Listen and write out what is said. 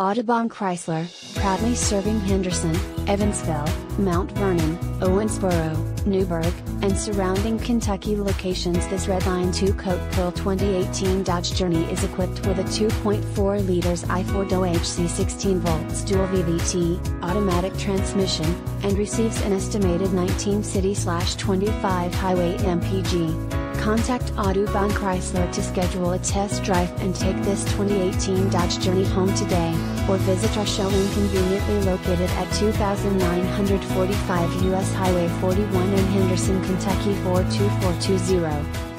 Audubon Chrysler, proudly serving Henderson, Evansville, Mount Vernon, Owensboro, Newburgh, and surrounding Kentucky locations. This Redline 2 Coat Pearl 2018 Dodge Journey is equipped with a 2.4 liters i4 HC 16 volts dual VVT, automatic transmission, and receives an estimated 19 city/25 highway MPG. Contact Audubon Chrysler to schedule a test drive and take this 2018 Dodge Journey home today, or visit our showroom conveniently located at 2945 US Highway 41 in Henderson, Kentucky 42420.